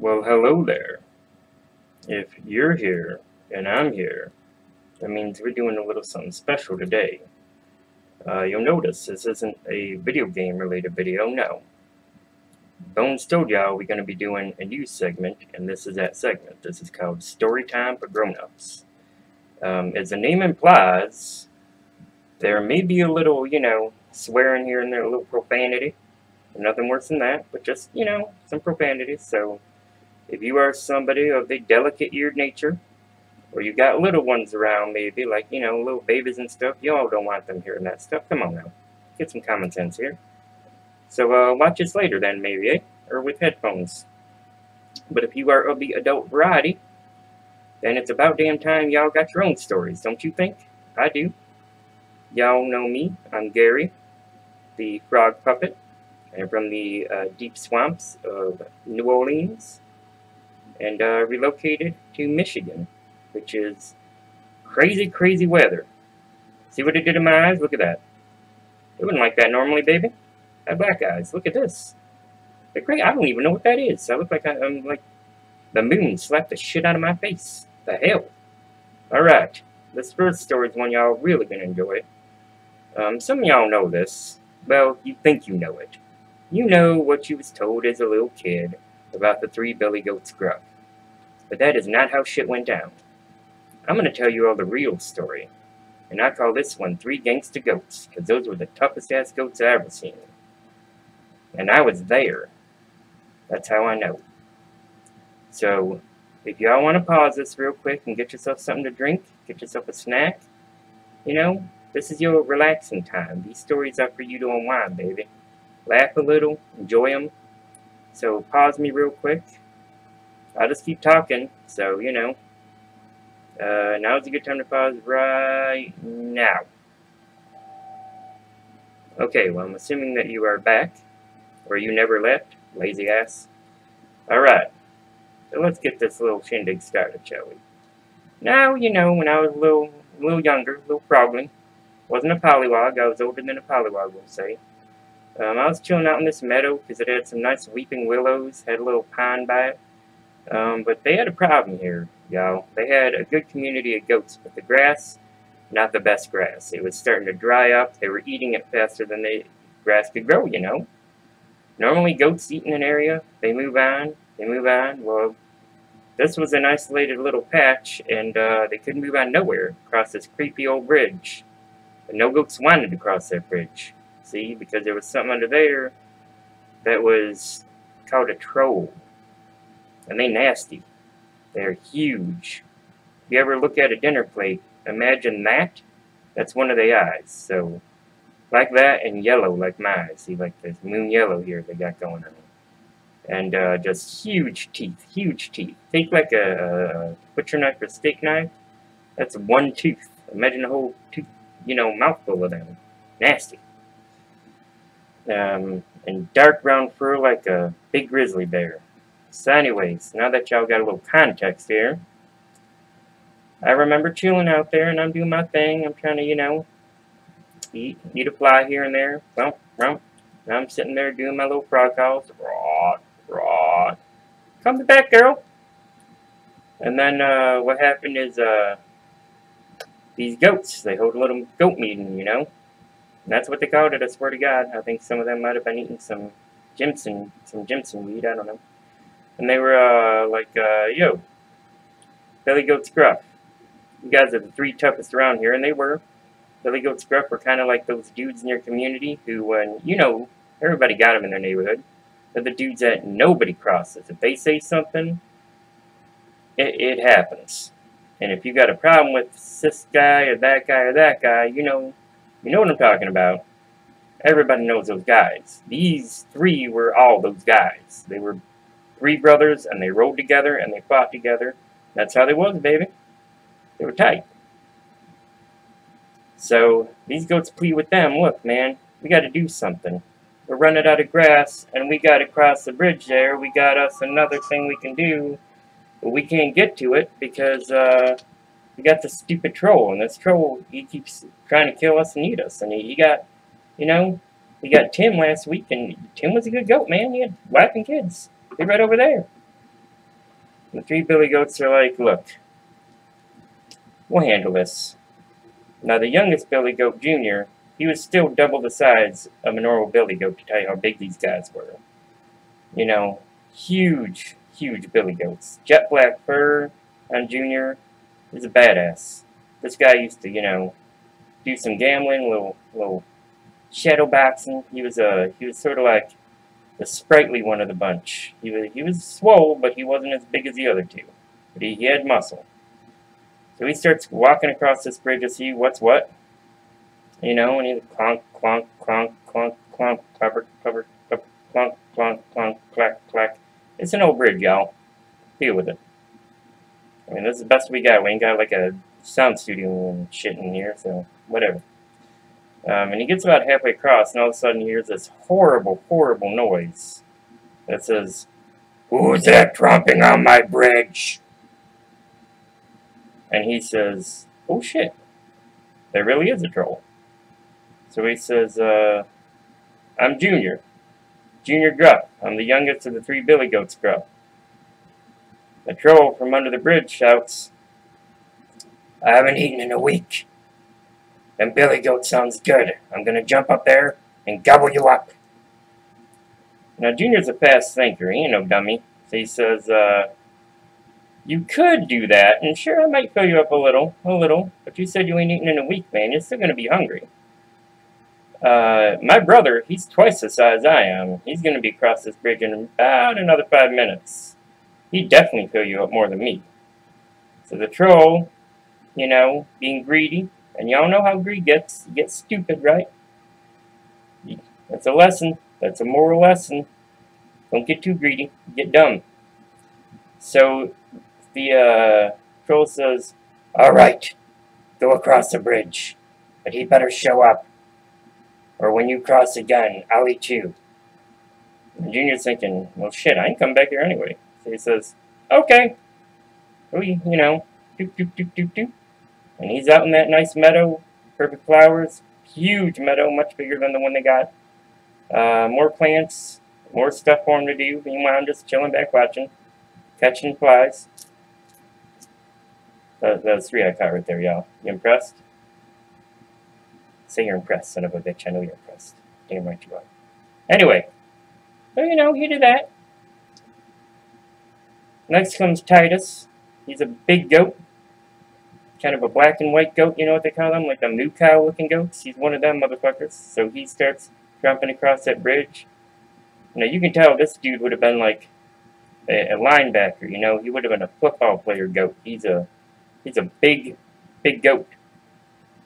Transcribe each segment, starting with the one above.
Well, hello there. If you're here and I'm here, that means we're doing a little something special today. Uh, you'll notice this isn't a video game related video, no. Bones told y'all we're going to be doing a new segment, and this is that segment. This is called Story Time for Grown-Ups. Um, as the name implies, there may be a little, you know, swearing here and there, a little profanity. Nothing worse than that, but just, you know, some profanity. So, if you are somebody of the delicate-eared nature, or you got little ones around maybe, like, you know, little babies and stuff, y'all don't want them hearing that stuff. Come on now. Get some common sense here. So, uh, watch this later then, maybe, eh? Or with headphones. But if you are of the adult variety, then it's about damn time y'all got your own stories, don't you think? I do. Y'all know me. I'm Gary, the frog puppet. I'm from the uh, deep swamps of New Orleans and uh, relocated to Michigan, which is crazy, crazy weather. See what it did to my eyes? Look at that. It wouldn't like that normally, baby. I have black eyes. Look at this. They're great. I don't even know what that is. I look like I, am like the moon slapped the shit out of my face. The hell? Alright. This first story is one y'all really gonna enjoy. Um, some of y'all know this. Well, you think you know it. You know what you was told as a little kid about the three billy goats gruff. But that is not how shit went down. I'm to tell you all the real story. And I call this one Three Gangsta Goats, because those were the toughest ass goats I ever seen. And I was there. That's how I know. So, if y'all want to pause this real quick and get yourself something to drink, get yourself a snack, you know, this is your relaxing time. These stories are for you to unwind, baby laugh a little, enjoy them. So pause me real quick. I'll just keep talking, so, you know. Uh, now's a good time to pause right now. Okay, well, I'm assuming that you are back, or you never left, lazy ass. Alright, so let's get this little shindig started, shall we? Now, you know, when I was a little, a little younger, a little frogling, wasn't a pollywog, I was older than a pollywog, we'll say. Um, I was chilling out in this meadow because it had some nice weeping willows, had a little pine by it. Um, but they had a problem here, y'all. They had a good community of goats, but the grass, not the best grass. It was starting to dry up. They were eating it faster than the grass could grow, you know. Normally, goats eat in an area, they move on, they move on. Well, this was an isolated little patch, and uh, they couldn't move on nowhere across this creepy old bridge. But no goats wanted to cross that bridge. See, because there was something under there that was called a troll. And they nasty. They're huge. If you ever look at a dinner plate, imagine that. That's one of the eyes. So, like that and yellow like my eyes. See, like this moon yellow here they got going on. And uh, just huge teeth, huge teeth. Think like a, a butcher knife or steak knife. That's one tooth. Imagine a whole tooth, you know, mouthful of them. Nasty um, and dark brown fur like a big grizzly bear. So anyways, now that y'all got a little context here, I remember chilling out there and I'm doing my thing. I'm trying to, you know, eat, eat a fly here and there. Well, well, now I'm sitting there doing my little frog calls. Rot, rot. Come back, girl. And then uh, what happened is uh, these goats, they hold a little goat meeting, you know. And that's what they called it, I swear to God. I think some of them might have been eating some Jimson, some Jimson weed, I don't know. And they were, uh, like, uh, yo, Billy Goats Gruff. You guys are the three toughest around here, and they were. Billy Goats Gruff were kind of like those dudes in your community who, when, you know, everybody got them in their neighborhood. They're the dudes that nobody crosses. If they say something, it, it happens. And if you got a problem with this guy or that guy or that guy, you know, you know what I'm talking about. Everybody knows those guys. These three were all those guys. They were three brothers, and they rode together, and they fought together. That's how they was, baby. They were tight. So, these goats plead with them, look, man, we gotta do something. We're running out of grass, and we gotta cross the bridge there. We got us another thing we can do, but we can't get to it because, uh, we got this stupid troll, and this troll, he keeps trying to kill us and eat us. And he, he got, you know, we got Tim last week, and Tim was a good goat, man. He had wife and kids. They're right over there. The three billy goats are like, look, we'll handle this. Now the youngest billy goat, Junior, he was still double the size of a normal billy goat to tell you how big these guys were. You know, huge, huge billy goats. Jet black fur on Junior. He's a badass. This guy used to, you know, do some gambling, little little shadow boxing. He was a uh, he was sort of like the sprightly one of the bunch. He was he was swole, but he wasn't as big as the other two. But he, he had muscle. So he starts walking across this bridge to see what's what. You know, and he's clonk, clonk, clonk, clonk, clonk, clobber, clobber, clonk, clonk, clonk, clack, clack. It's an old bridge, y'all. Deal with it. I mean, this is the best we got. We ain't got like a sound studio and shit in here, so whatever. Um, and he gets about halfway across, and all of a sudden he hears this horrible, horrible noise that says, Who's that tromping on my bridge? And he says, Oh shit, there really is a troll. So he says, uh, I'm Junior. Junior Gruff. I'm the youngest of the three Billy Goats Gruff. The troll from under the bridge shouts, I haven't eaten in a week. Them billy goat sounds good. I'm gonna jump up there and gobble you up. Now, Junior's a fast thinker. He ain't no dummy. So he says, uh, you could do that, and sure, I might fill you up a little, a little, but you said you ain't eaten in a week, man. You're still gonna be hungry. Uh, my brother, he's twice the size I am. He's gonna be across this bridge in about another five minutes. He'd definitely fill you up more than me. So the troll, you know, being greedy, and y'all know how greed gets. You get stupid, right? That's a lesson. That's a moral lesson. Don't get too greedy. Get dumb. So the uh, troll says, All right, go across the bridge, but he better show up, or when you cross again, I'll eat you. And Junior's thinking, Well, shit, I ain't come back here anyway. So he says, Okay. We, you know, doop, doop, doop, doop, doop. And he's out in that nice meadow, perfect flowers, huge meadow, much bigger than the one they got. Uh, more plants, more stuff for him to do. Meanwhile, I'm just chilling back watching, catching flies. That, that was three I caught right there, y'all. You impressed? Say you're impressed, son of a bitch. I know you're impressed. Damn right you are. Anyway, so you know, he did that. Next comes Titus. He's a big goat kind of a black and white goat, you know what they call them? Like the moo cow looking goats. He's one of them motherfuckers. So he starts jumping across that bridge. Now you can tell this dude would have been like a, a linebacker, you know, he would have been a football player goat. He's a he's a big, big goat.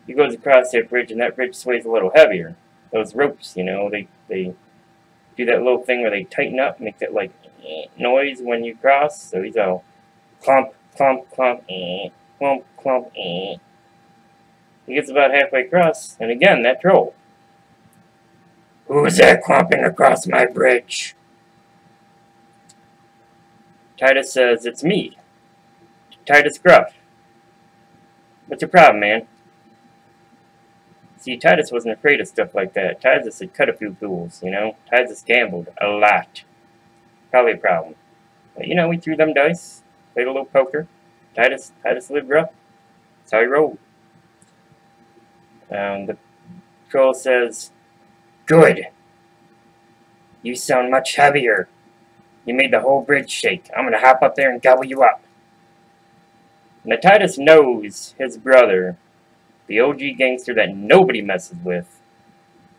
He goes across that bridge and that bridge sways a little heavier. Those ropes, you know, they they do that little thing where they tighten up, make that like noise when you cross. So he's all clump, clump, clump, eh clump, clump, eh. He gets about halfway across, and again, that troll. Who's that clumping across my bridge? Titus says, it's me. Titus Gruff. What's your problem, man? See, Titus wasn't afraid of stuff like that. Titus had cut a few fools, you know? Titus gambled a lot. Probably a problem. But, you know, we threw them dice, played a little poker. Titus, Titus Gruff. That's how he rolled. Um, the troll says, Good. You sound much heavier. You made the whole bridge shake. I'm gonna hop up there and gobble you up. Now Titus knows his brother, the OG gangster that nobody messes with.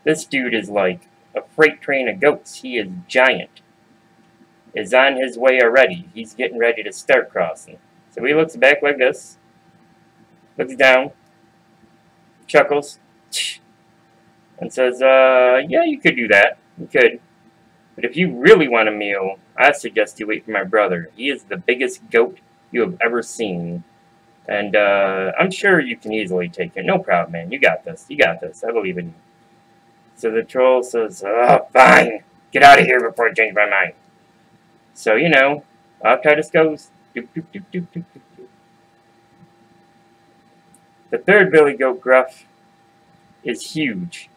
This dude is like a freight train of goats. He is giant. Is on his way already. He's getting ready to start crossing. So he looks back like this, looks down, chuckles, and says, uh, yeah, you could do that. You could. But if you really want a meal, I suggest you wait for my brother. He is the biggest goat you have ever seen. And uh, I'm sure you can easily take it. No problem, man. You got this. You got this. I believe in you. So the troll says, oh, fine. Get out of here before I change my mind. So, you know, off Titus goes. The third billy goat gruff is huge.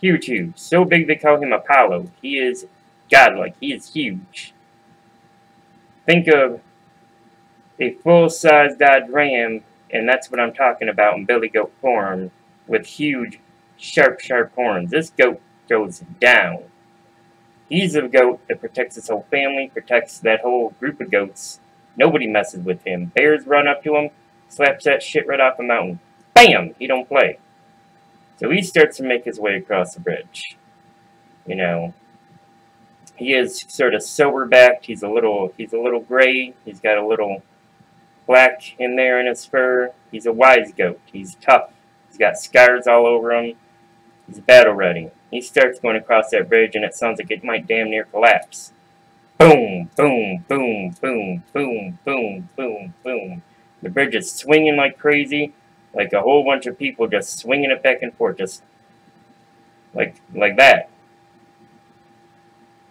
Huge, huge. So big they call him Apollo. He is godlike. He is huge. Think of a full-size Dodge Ram, and that's what I'm talking about in billy goat form, with huge, sharp, sharp horns. This goat goes down. He's a goat that protects his whole family, protects that whole group of goats. Nobody messes with him. Bears run up to him, slaps that shit right off the mountain. Bam! He don't play. So he starts to make his way across the bridge. You know, he is sort of sober backed. He's a little he's a little gray. He's got a little black in there in his fur. He's a wise goat. He's tough. He's got scars all over him. He's battle ready. He starts going across that bridge and it sounds like it might damn near collapse. Boom, boom, boom, boom, boom, boom, boom, boom. The bridge is swinging like crazy, like a whole bunch of people just swinging it back and forth, just like like that.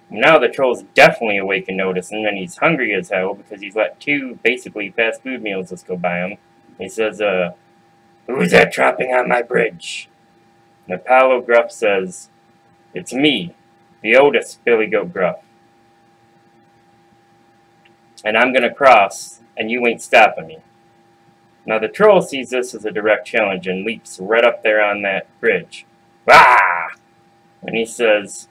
Now the troll's definitely awake and noticing, and then he's hungry as hell because he's let two, basically, fast food meals just go by him. He says, uh, Who's that dropping on my bridge? And Apollo Gruff says, It's me, the oldest Billy Goat Gruff. And I'm gonna cross, and you ain't stopping me. Now the troll sees this as a direct challenge and leaps right up there on that bridge. Bah! And he says,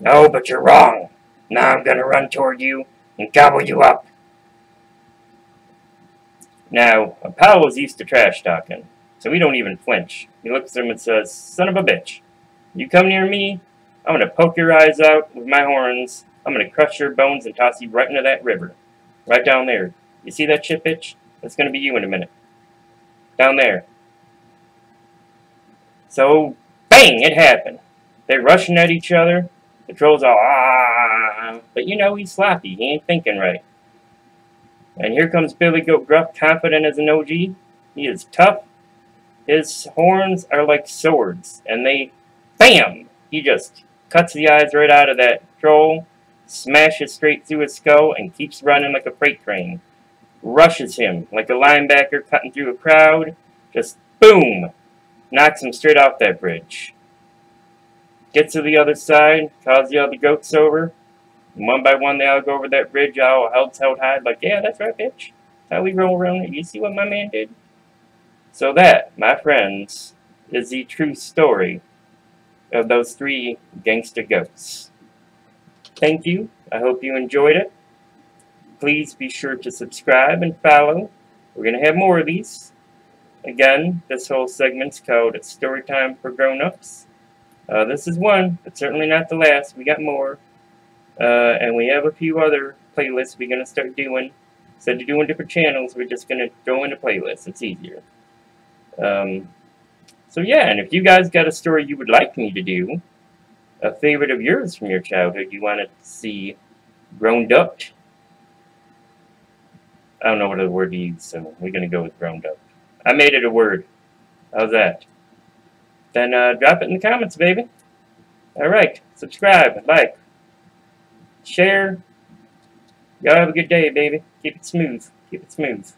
no, but you're wrong. Now I'm gonna run toward you and gobble you up. Now, Apollo's used to trash talking, so we don't even flinch. He looks at him and says, Son of a bitch, you come near me, I'm gonna poke your eyes out with my horns, I'm gonna crush your bones and toss you right into that river. Right down there. You see that shit, bitch? That's gonna be you in a minute. Down there. So, bang, it happened. They're rushing at each other. The troll's all, ah, but you know he's sloppy. He ain't thinking right. And here comes Billy Goat Gruff, confident as an OG. He is tough. His horns are like swords, and they, bam! He just cuts the eyes right out of that troll, smashes straight through his skull, and keeps running like a freight train. Rushes him like a linebacker cutting through a crowd. Just boom! Knocks him straight off that bridge. Gets to the other side, calls the other goats over. one by one, they all go over that bridge, all held held high, like, yeah, that's right, bitch. How we roll around it. You see what my man did? So that, my friends, is the true story of those three gangster goats. Thank you. I hope you enjoyed it. Please be sure to subscribe and follow. We're going to have more of these. Again, this whole segment's called Storytime for Grown-Ups. Uh, this is one, but certainly not the last. We got more. Uh, and we have a few other playlists we're going to start doing. Instead of doing different channels, we're just going to go into playlists. It's easier. Um, so yeah, and if you guys got a story you would like me to do, a favorite of yours from your childhood you want to see grown up, I don't know what other word to use, so we're going to go with grown up. I made it a word. How's that? then uh, drop it in the comments, baby. Alright, subscribe, like, share. Y'all have a good day, baby. Keep it smooth. Keep it smooth.